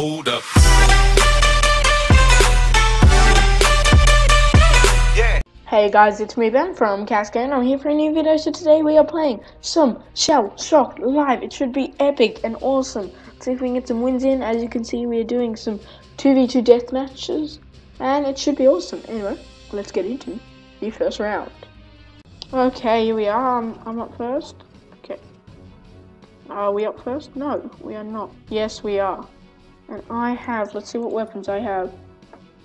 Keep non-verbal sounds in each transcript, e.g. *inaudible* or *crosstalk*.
Hold up. Hey guys, it's me Ben from Cactus and I'm here for a new video. So today we are playing some Shell Shock Live. It should be epic and awesome. Let's see if we can get some wins in. As you can see, we are doing some 2v2 death matches and it should be awesome. Anyway, let's get into the first round. Okay, here we are. I'm, I'm up first. Okay. Are we up first? No, we are not. Yes, we are. And I have, let's see what weapons I have.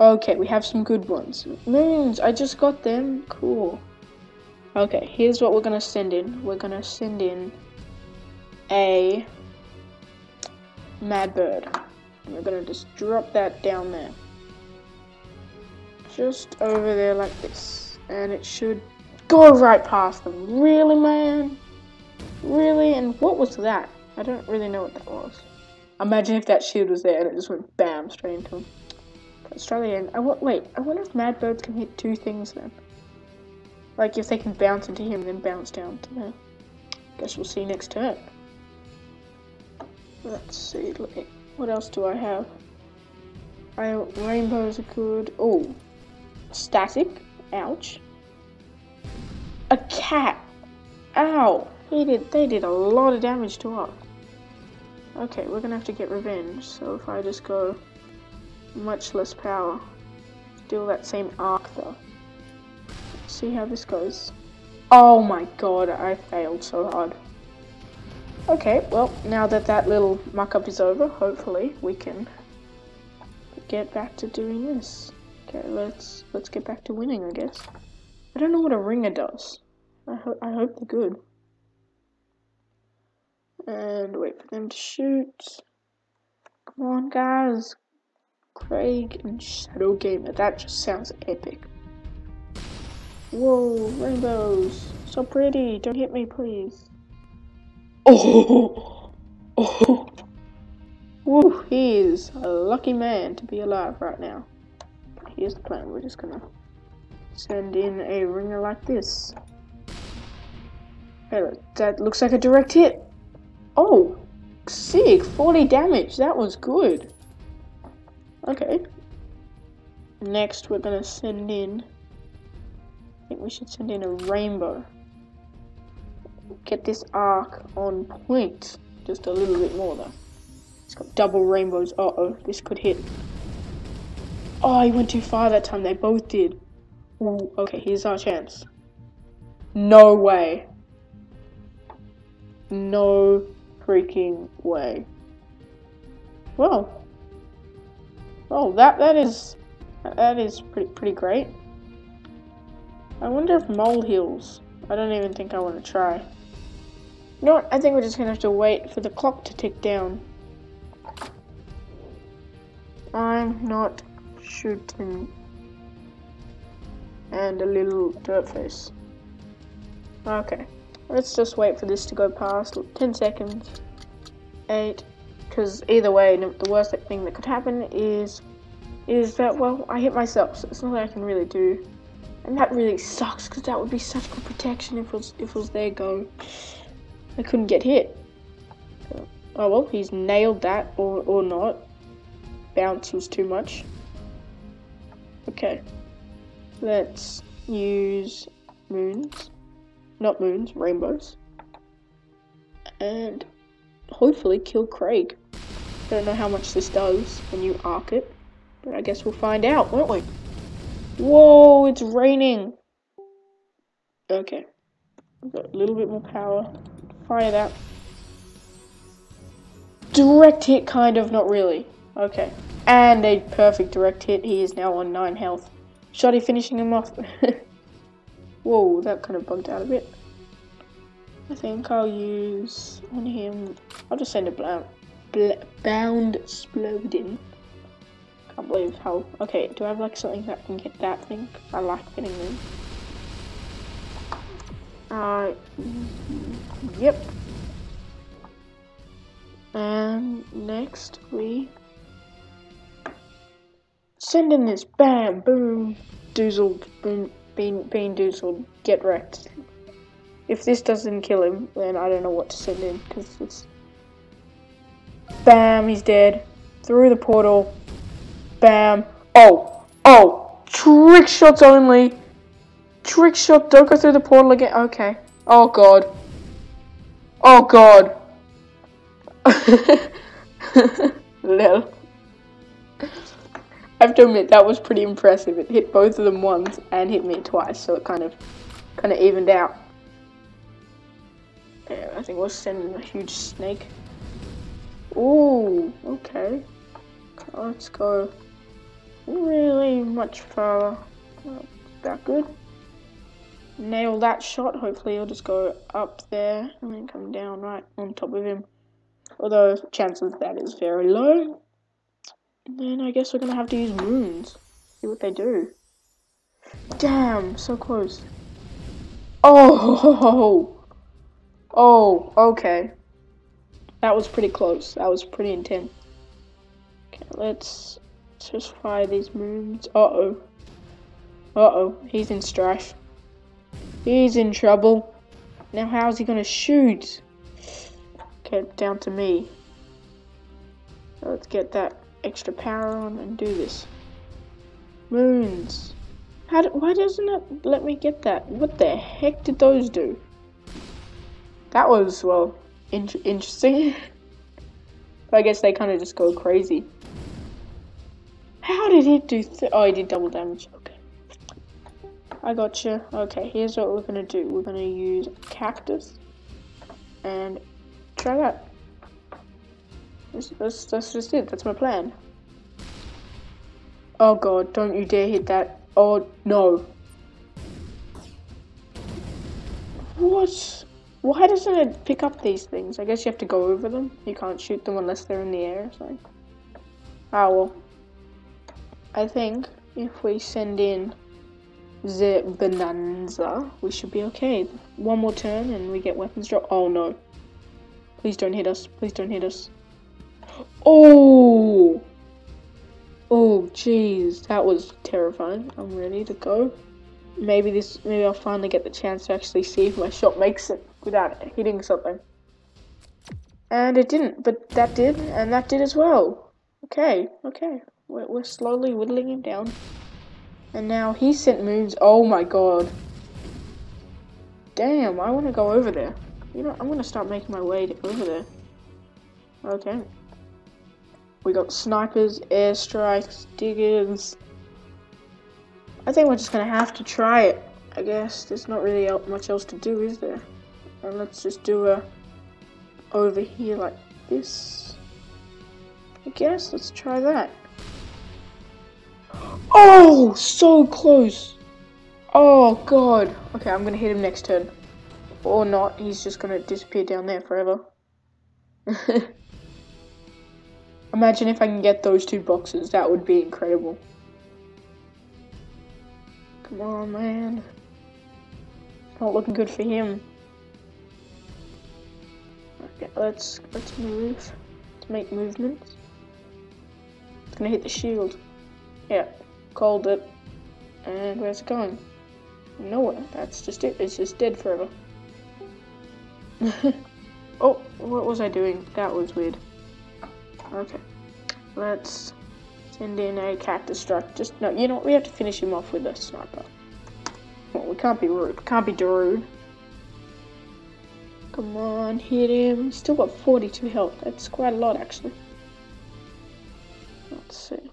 Okay, we have some good ones. Moons, I just got them. Cool. Okay, here's what we're gonna send in. We're gonna send in a Mad Bird. And we're gonna just drop that down there. Just over there like this. And it should go right past them. Really, man? Really? And what was that? I don't really know what that was. Imagine if that shield was there and it just went bam straight into him. Australian. I want wait. I wonder if mad birds can hit two things then. Like if they can bounce into him, then bounce down to them. Guess we'll see next turn. Let's see. What else do I have? I rainbows are good. Oh, static. Ouch. A cat. Ow. He did. They did a lot of damage to us. Okay, we're gonna have to get revenge. So if I just go much less power. Still that same arc though. Let's see how this goes. Oh my god, I failed so hard. Okay, well, now that that little muck-up is over, hopefully we can get back to doing this. Okay, let's let's get back to winning, I guess. I don't know what a ringer does. I, ho I hope they're good. And wait for them to shoot. Come on, guys. Craig and Shadow Gamer. That just sounds epic. Whoa, rainbows. So pretty. Don't hit me, please. Oh! Oh! Woo, he is a lucky man to be alive right now. Here's the plan. We're just gonna send in a ringer like this. Hey, that looks like a direct hit. Oh, sick. 40 damage. That was good. Okay. Next, we're gonna send in. I think we should send in a rainbow. Get this arc on point. Just a little bit more though. It's got double rainbows. Uh oh, this could hit. Oh, he went too far that time. They both did. Ooh, okay, here's our chance. No way. No freaking way. Well, Oh, that that is that is pretty pretty great. I wonder if molehills. I don't even think I want to try. You know what? I think we're just gonna have to wait for the clock to tick down. I'm not shooting. And a little dirt face. Okay. Let's just wait for this to go past. 10 seconds. 8, because either way, the worst thing that could happen is is that well, I hit myself, so it's not that I can really do, and that really sucks because that would be such good protection if it was if it was their go. I couldn't get hit. Oh well, he's nailed that or or not. Bounce was too much. Okay, let's use moons, not moons, rainbows, and hopefully kill Craig. I Don't know how much this does when you arc it, but I guess we'll find out, won't we? Whoa, it's raining. Okay. We've got a little bit more power. Fire that. Direct hit, kind of, not really. Okay. And a perfect direct hit. He is now on 9 health. Shoddy finishing him off. *laughs* Whoa, that kind of bugged out a bit. I think I'll use on him. I'll just send a bl bound exploding. Can't believe how. Okay, do I have like something that can get that thing? I like getting them. Uh, yep. And next we send in this bam, boom, doozled, boom, bean, bean doozled, get wrecked. If this doesn't kill him, then I don't know what to send in, because it's... Bam, he's dead. through the portal. Bam. Oh, oh, trick shots only. Trick shot, don't go through the portal again. Okay. Oh god. Oh god. *laughs* Lil. I have to admit that was pretty impressive. It hit both of them once and hit me twice, so it kind of kind of evened out. Yeah, I think we're sending a huge snake. Ooh, okay. Let's go really much further. That good. Nail that shot. Hopefully he'll just go up there and then come down right on top of him. Although chances that is very low. And then I guess we're gonna have to use runes. See what they do. Damn, so close. Oh, *laughs* oh, okay. That was pretty close. That was pretty intense. Okay, let's just fire these moons. Uh-oh. Uh-oh, he's in strife. He's in trouble. Now how's he gonna shoot? Okay, down to me. Let's get that extra power on and do this. Moons. How do, why doesn't it let me get that? What the heck did those do? That was, well, in interesting. but *laughs* I guess they kind of just go crazy. How did he do Oh, he did double damage. Okay. I gotcha. Okay, here's what we're gonna do. We're gonna use cactus and try that. That's, that's, that's just it. That's my plan. Oh god, don't you dare hit that. Oh, no. What? Why doesn't it pick up these things? I guess you have to go over them. You can't shoot them unless they're in the air, so. Ah, well. I think if we send in the Bonanza, we should be okay. One more turn and we get weapons drop. Oh no. Please don't hit us. Please don't hit us. Oh! Oh, jeez, that was terrifying. I'm ready to go. Maybe this, maybe I'll finally get the chance to actually see if my shot makes it without hitting something. And it didn't, but that did, and that did as well. Okay, okay. We're, we're slowly whittling him down. And now he sent moons. Oh my god. Damn, I want to go over there. You know, I'm going to start making my way over there. Okay. We got snipers, airstrikes, diggers. I think we're just gonna have to try it. I guess there's not really much else to do, is there? And let's just do a over here like this. I guess let's try that. Oh, so close. Oh god. Okay, I'm gonna hit him next turn. Or not, he's just gonna disappear down there forever. *laughs* Imagine if I can get those two boxes, that would be incredible. Come on, man. Not looking good for him. Okay, let's let's move. Let's make movements. It's gonna hit the shield. Yeah, called it. And where's it going? Nowhere. That's just it. It's just dead forever. *laughs* oh, what was I doing? That was weird. Okay. Let's send in a cactus strike. Just no, you know what? we have to finish him off with a sniper. Well, we can't be rude. Can't be rude. Come on, hit him. Still got 42 health. That's quite a lot, actually. Let's see.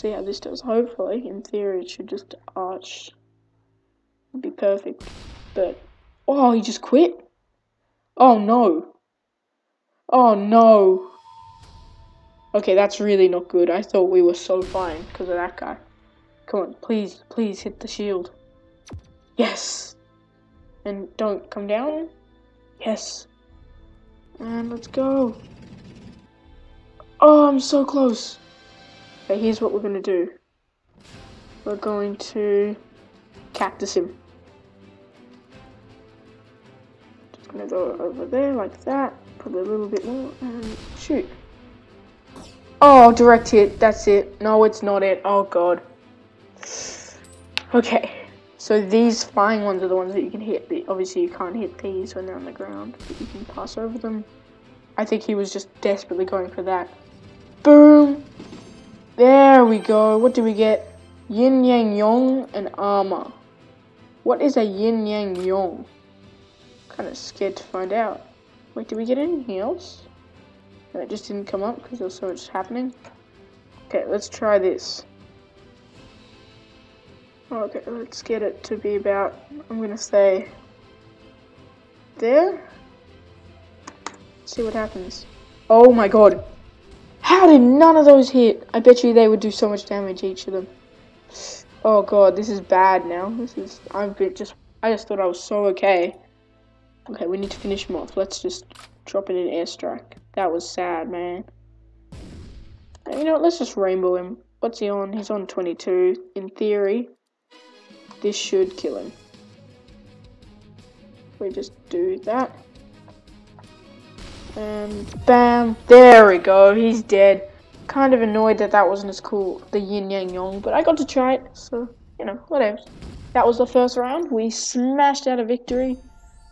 See how this does. Hopefully, in theory, it should just arch. It'd be perfect. But, oh, he just quit? Oh, no. Oh, no. Okay, that's really not good. I thought we were so fine because of that guy. Come on, please, please hit the shield. Yes! And don't come down. Yes. And let's go. Oh, I'm so close. Okay, here's what we're going to do. We're going to cactus him. Just going to go over there like that. Probably a little bit more and shoot. Oh, direct hit. That's it. No, it's not it. Oh, God. Okay. So these flying ones are the ones that you can hit. Obviously, you can't hit these when they're on the ground. But you can pass over them. I think he was just desperately going for that. Boom. There we go. What do we get? Yin Yang Yong and armor. What is a Yin Yang Yong? Kind of scared to find out. Wait, did we get anything else? It just didn't come up because there was so much happening. Okay, let's try this. Okay, let's get it to be about, I'm gonna say, there. see what happens. Oh my god. How did none of those hit? I bet you they would do so much damage each of them. Oh god, this is bad now. This is, I've been just, I just thought I was so okay. Okay, we need to finish him off. Let's just drop in an airstrike. That was sad, man. You know what, let's just rainbow him. What's he on? He's on 22. In theory, this should kill him. We just do that. And bam, there we go, he's dead. Kind of annoyed that that wasn't as cool, the yin yang yong, but I got to try it, so, you know, whatever. That was the first round, we smashed out a victory.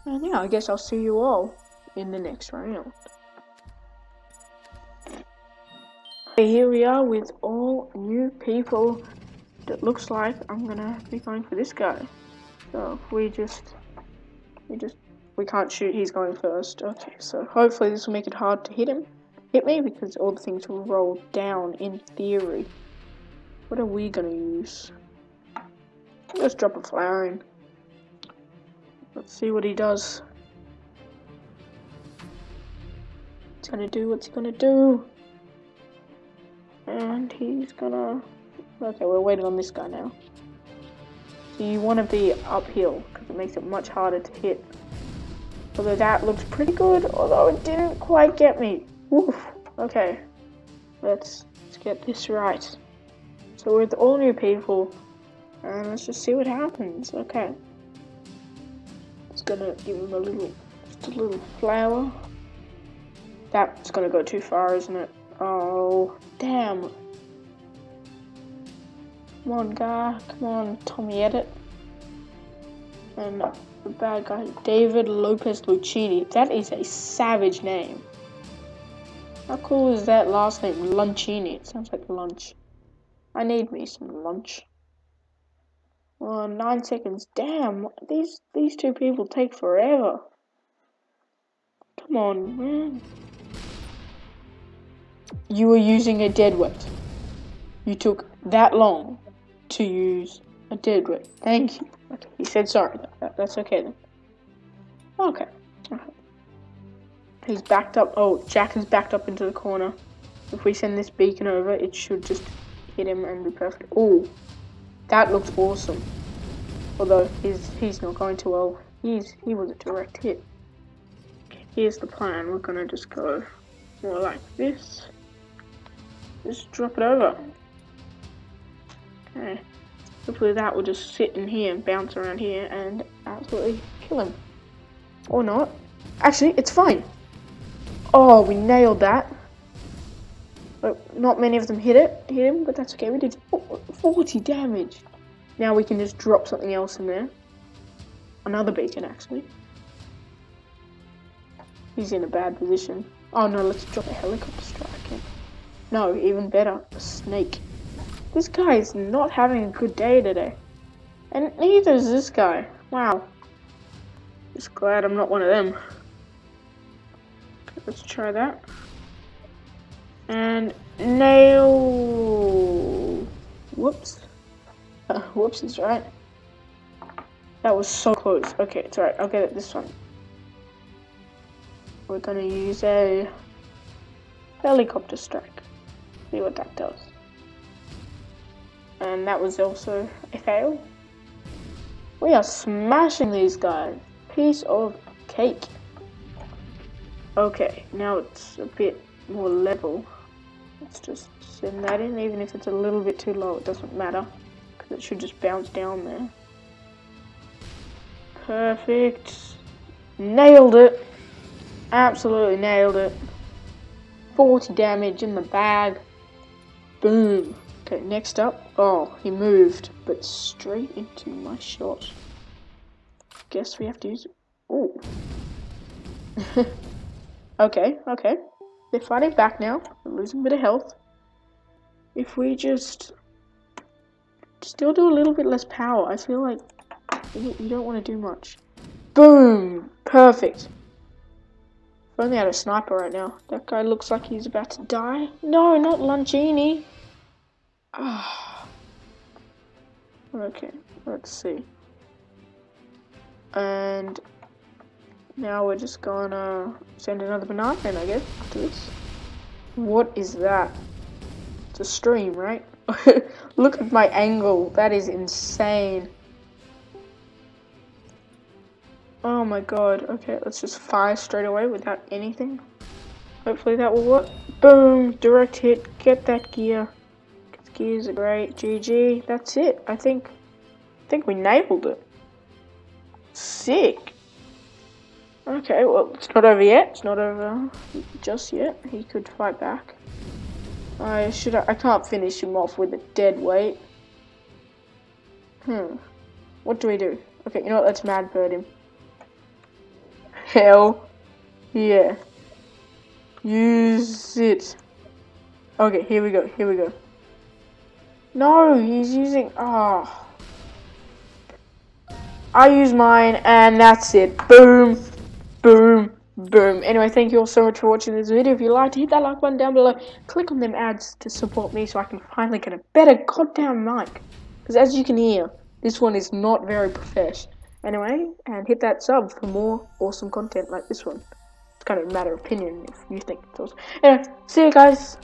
And yeah, I guess I'll see you all in the next round. Here we are with all new people. It looks like I'm gonna be going for this guy. So we just, we just, we can't shoot. He's going first. Okay, so hopefully this will make it hard to hit him, hit me because all the things will roll down in theory. What are we gonna use? Let's drop a flower in. Let's see what he does. What's gonna do? What's he gonna do? And he's gonna... Okay, we're waiting on this guy now. So you want to be uphill, because it makes it much harder to hit. Although that looks pretty good, although it didn't quite get me. Oof. Okay, let's, let's get this right. So we're with all new people, and let's just see what happens. Okay. It's gonna give him a little, just a little flower. That's gonna go too far, isn't it? Oh, damn. Come on, guy. Come on, Tommy Edit. And the bad guy, David Lopez Lucchini. That is a savage name. How cool is that last name? Lunchini. It sounds like lunch. I need me some lunch. Oh, nine seconds. Damn, these these two people take forever. Come on, man. You were using a dead weight. You took that long to use a dead weight. Thank you. He said sorry. That, that's okay then. Okay. okay. He's backed up. Oh, Jack is backed up into the corner. If we send this beacon over, it should just hit him and be perfect. Oh, that looks awesome. Although he's he's not going too well. He's he was a direct hit. Here's the plan. We're gonna just go more like this. Just drop it over. Okay. Hopefully that will just sit in here and bounce around here and absolutely kill him. Or not. Actually, it's fine. Oh, we nailed that. Not many of them hit it, hit him, but that's okay. We did 40 damage. Now we can just drop something else in there. Another beacon, actually. He's in a bad position. Oh no, let's drop a helicopter strike. No, even better, a snake. This guy is not having a good day today. And neither is this guy. Wow. Just glad I'm not one of them. let's try that. And nail. Whoops. Uh, whoops is right. That was so close. Okay, it's alright. I'll get it this one. We're gonna use a helicopter strike see what that does. And that was also a fail. We are smashing these guys. Piece of cake. Okay, now it's a bit more level. Let's just send that in, even if it's a little bit too low, it doesn't matter. Because it should just bounce down there. Perfect. Nailed it. Absolutely nailed it. 40 damage in the bag. Boom. Okay, next up. Oh, he moved, but straight into my shot. Guess we have to use. Oh. *laughs* okay, okay. They're fighting back now. losing a bit of health. If we just still do a little bit less power, I feel like you don't want to do much. Boom! Perfect. If only had a sniper right now. That guy looks like he's about to die. No, not Lungini. *sighs* Okay, let's see. And now we're just gonna send another banana in, I guess, after this. What is that? It's a stream, right? *laughs* Look at my angle. That is insane. Oh my god. Okay, let's just fire straight away without anything. Hopefully that will work. Boom! Direct hit. Get that gear. Gears are great. GG. That's it. I think I think we nailed it. Sick. Okay, well, it's not over yet. It's not over just yet. He could fight back. I should. I can't finish him off with a dead weight. Hmm. What do we do? Okay, you know what? Let's mad bird him. Hell yeah. Use it. Okay, here we go, here we go. No, he's using, ah. Oh. I use mine and that's it. Boom, boom, boom. Anyway, thank you all so much for watching this video. If you liked, hit that like button down below. Click on them ads to support me so I can finally get a better goddamn mic. Because as you can hear, this one is not very professional. Anyway, and hit that sub for more awesome content like this one. It's kind of a matter of opinion if you think it's awesome. Anyway, see you guys.